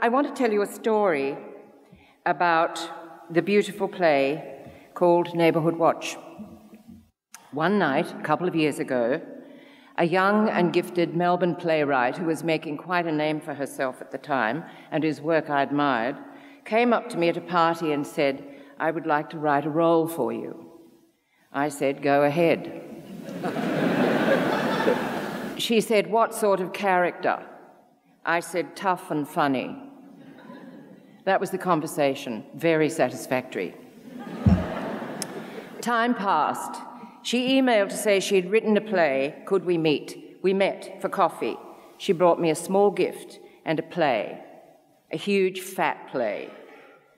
I want to tell you a story about the beautiful play called Neighbourhood Watch. One night, a couple of years ago, a young and gifted Melbourne playwright who was making quite a name for herself at the time and whose work I admired came up to me at a party and said, I would like to write a role for you. I said, Go ahead. she said, What sort of character? I said, Tough and funny. That was the conversation, very satisfactory. Time passed. She emailed to say she had written a play, Could We Meet? We met for coffee. She brought me a small gift and a play, a huge fat play,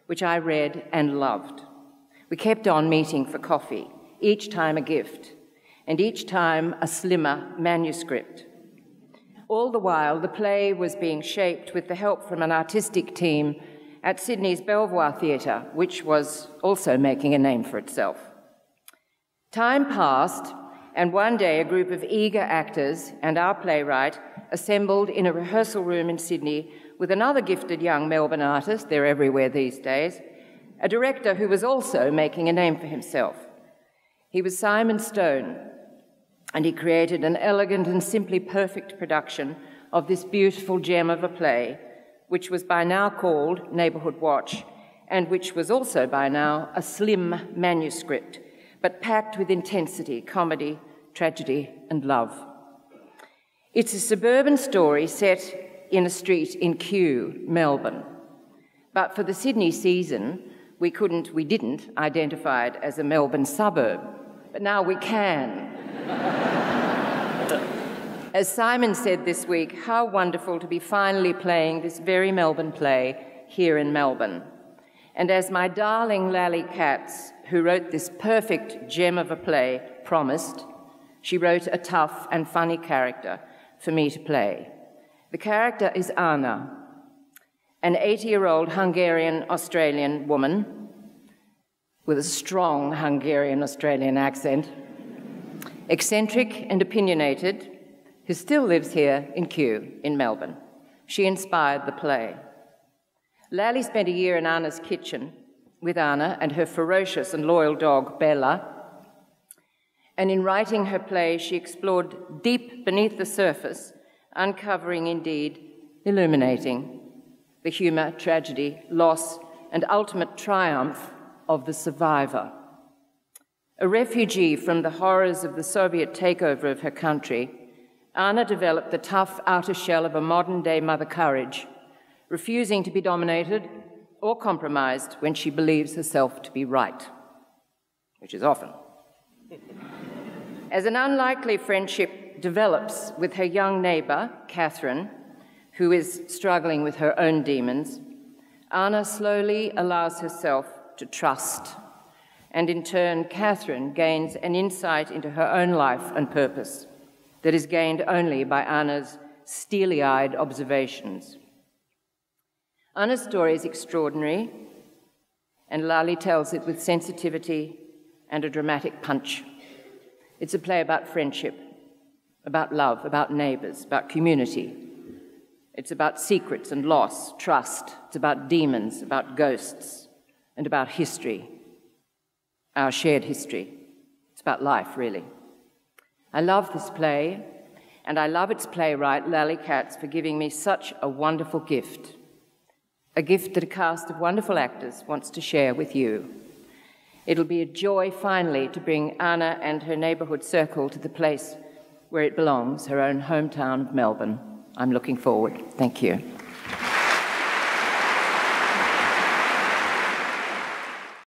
which I read and loved. We kept on meeting for coffee, each time a gift, and each time a slimmer manuscript. All the while, the play was being shaped with the help from an artistic team at Sydney's Belvoir Theatre, which was also making a name for itself. Time passed, and one day a group of eager actors and our playwright assembled in a rehearsal room in Sydney with another gifted young Melbourne artist, they're everywhere these days, a director who was also making a name for himself. He was Simon Stone, and he created an elegant and simply perfect production of this beautiful gem of a play, which was by now called Neighbourhood Watch, and which was also by now a slim manuscript but packed with intensity, comedy, tragedy, and love. It's a suburban story set in a street in Kew, Melbourne. But for the Sydney season, we couldn't, we didn't identify it as a Melbourne suburb. But now we can. As Simon said this week, how wonderful to be finally playing this very Melbourne play here in Melbourne. And as my darling Lally Katz who wrote this perfect gem of a play, promised, she wrote a tough and funny character for me to play. The character is Anna, an 80 year old Hungarian Australian woman with a strong Hungarian Australian accent, eccentric and opinionated, who still lives here in Kew in Melbourne. She inspired the play. Lally spent a year in Anna's kitchen with Anna and her ferocious and loyal dog, Bella. And in writing her play, she explored deep beneath the surface, uncovering, indeed, illuminating the humour, tragedy, loss, and ultimate triumph of the survivor. A refugee from the horrors of the Soviet takeover of her country, Anna developed the tough outer shell of a modern day Mother Courage, refusing to be dominated or compromised when she believes herself to be right, which is often. As an unlikely friendship develops with her young neighbour, Catherine, who is struggling with her own demons, Anna slowly allows herself to trust, and in turn, Catherine gains an insight into her own life and purpose that is gained only by Anna's steely eyed observations. Anna's story is extraordinary, and Lally tells it with sensitivity and a dramatic punch. It's a play about friendship, about love, about neighbours, about community. It's about secrets and loss, trust. It's about demons, about ghosts, and about history, our shared history. It's about life, really. I love this play, and I love its playwright, Lally Katz, for giving me such a wonderful gift a gift that a cast of wonderful actors wants to share with you. It'll be a joy finally to bring Anna and her neighbourhood circle to the place where it belongs, her own hometown of Melbourne. I'm looking forward. Thank you.